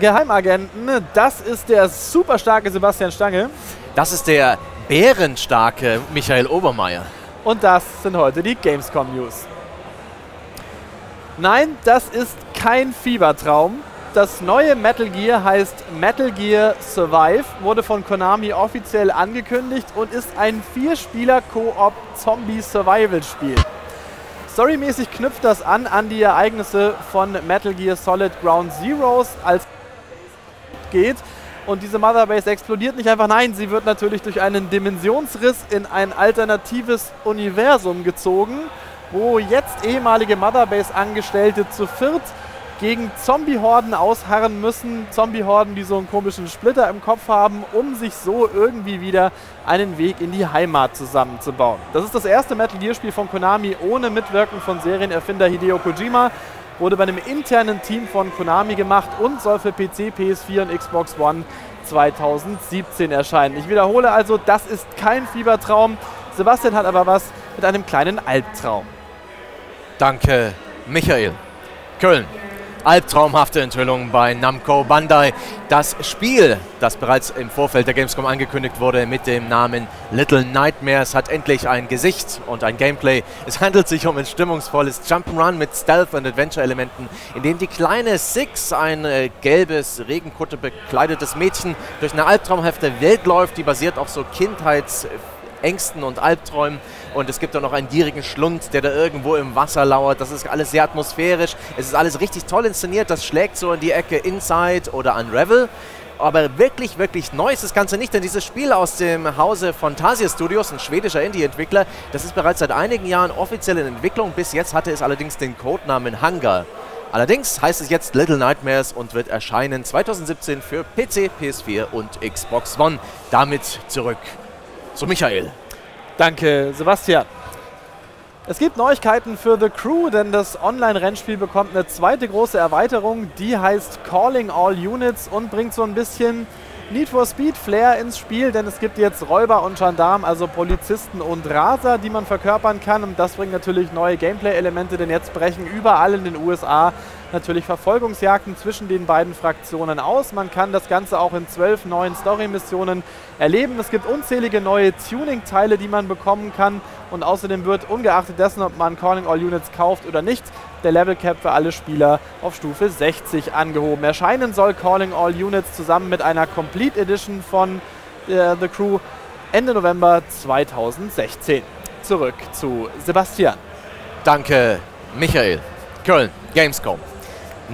Geheimagenten. Das ist der super starke Sebastian Stange. Das ist der bärenstarke Michael Obermeier. Und das sind heute die Gamescom News. Nein, das ist kein Fiebertraum. Das neue Metal Gear heißt Metal Gear Survive, wurde von Konami offiziell angekündigt und ist ein Vierspieler-Koop-Zombie-Survival-Spiel. Storymäßig knüpft das an an die Ereignisse von Metal Gear Solid Ground Zeroes, als geht und diese Motherbase explodiert nicht einfach, nein, sie wird natürlich durch einen Dimensionsriss in ein alternatives Universum gezogen, wo jetzt ehemalige Motherbase-Angestellte zu viert gegen Zombie-Horden ausharren müssen. Zombie-Horden, die so einen komischen Splitter im Kopf haben, um sich so irgendwie wieder einen Weg in die Heimat zusammenzubauen. Das ist das erste Metal Gear-Spiel von Konami ohne Mitwirken von Serienerfinder Hideo Kojima. Wurde bei einem internen Team von Konami gemacht und soll für PC, PS4 und Xbox One 2017 erscheinen. Ich wiederhole also, das ist kein Fiebertraum. Sebastian hat aber was mit einem kleinen Albtraum. Danke, Michael. Köln albtraumhafte Enthüllung bei Namco Bandai. Das Spiel, das bereits im Vorfeld der Gamescom angekündigt wurde mit dem Namen Little Nightmares, hat endlich ein Gesicht und ein Gameplay. Es handelt sich um ein stimmungsvolles Jump'n'Run mit Stealth- und Adventure-Elementen, in dem die kleine Six, ein äh, gelbes, Regenkutte bekleidetes Mädchen, durch eine albtraumhafte Welt läuft, die basiert auf so Kindheits- Ängsten und Albträumen. Und es gibt auch noch einen gierigen Schlund, der da irgendwo im Wasser lauert. Das ist alles sehr atmosphärisch. Es ist alles richtig toll inszeniert. Das schlägt so in die Ecke Inside oder Unravel. Aber wirklich, wirklich neu ist das Ganze nicht, denn dieses Spiel aus dem Hause Fantasia Studios, ein schwedischer Indie-Entwickler, das ist bereits seit einigen Jahren offiziell in Entwicklung. Bis jetzt hatte es allerdings den Codenamen Hunger. Allerdings heißt es jetzt Little Nightmares und wird erscheinen 2017 für PC, PS4 und Xbox One. Damit zurück zu Michael. Danke, Sebastian. Es gibt Neuigkeiten für The Crew, denn das Online-Rennspiel bekommt eine zweite große Erweiterung, die heißt Calling All Units und bringt so ein bisschen Need for Speed Flair ins Spiel, denn es gibt jetzt Räuber und Gendarmen, also Polizisten und Raser, die man verkörpern kann. Und das bringt natürlich neue Gameplay-Elemente, denn jetzt brechen überall in den USA natürlich Verfolgungsjagden zwischen den beiden Fraktionen aus. Man kann das Ganze auch in zwölf neuen Story-Missionen erleben. Es gibt unzählige neue Tuning-Teile, die man bekommen kann. Und außerdem wird, ungeachtet dessen, ob man Calling All Units kauft oder nicht, der Level Cap für alle Spieler auf Stufe 60 angehoben. Erscheinen soll Calling All Units zusammen mit einer Complete Edition von äh, The Crew Ende November 2016. Zurück zu Sebastian. Danke, Michael. Köln, Gamescom.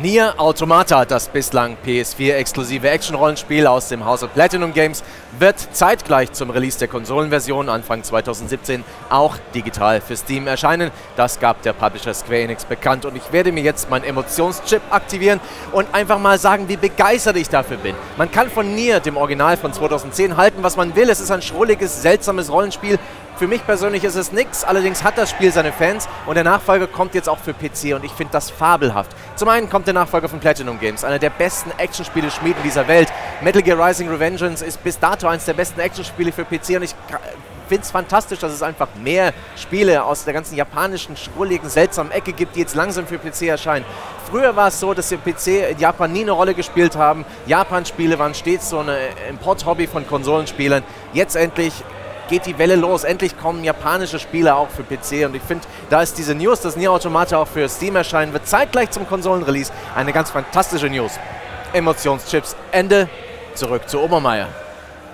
Nier Automata, das bislang PS4-exklusive Action-Rollenspiel aus dem Hause Platinum Games, wird zeitgleich zum Release der Konsolenversion Anfang 2017 auch digital für Steam erscheinen. Das gab der Publisher Square Enix bekannt und ich werde mir jetzt meinen Emotionschip aktivieren und einfach mal sagen, wie begeistert ich dafür bin. Man kann von Nier, dem Original von 2010, halten, was man will. Es ist ein schrulliges, seltsames Rollenspiel, für mich persönlich ist es nichts, allerdings hat das Spiel seine Fans und der Nachfolger kommt jetzt auch für PC und ich finde das fabelhaft. Zum einen kommt der Nachfolger von Platinum Games, einer der besten Actionspiele-Schmieden dieser Welt. Metal Gear Rising Revengeance ist bis dato eines der besten Actionspiele für PC und ich finde es fantastisch, dass es einfach mehr Spiele aus der ganzen japanischen, schrulligen, seltsamen Ecke gibt, die jetzt langsam für PC erscheinen. Früher war es so, dass die PC in Japan nie eine Rolle gespielt haben. Japan-Spiele waren stets so ein Import-Hobby von Konsolenspielern. Jetzt endlich geht die Welle los. Endlich kommen japanische Spiele auch für PC und ich finde, da ist diese News, dass Nier Automata auch für Steam erscheinen wird, zeitgleich zum Konsolenrelease, eine ganz fantastische News. Emotionschips, Ende. Zurück zu Obermeier.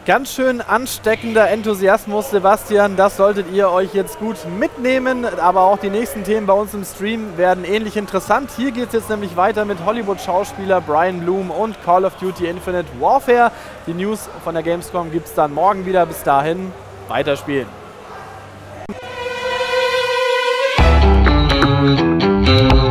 Ganz schön ansteckender Enthusiasmus, Sebastian. Das solltet ihr euch jetzt gut mitnehmen. Aber auch die nächsten Themen bei uns im Stream werden ähnlich interessant. Hier geht es jetzt nämlich weiter mit Hollywood-Schauspieler Brian Bloom und Call of Duty Infinite Warfare. Die News von der Gamescom gibt es dann morgen wieder. Bis dahin Weiterspielen. Musik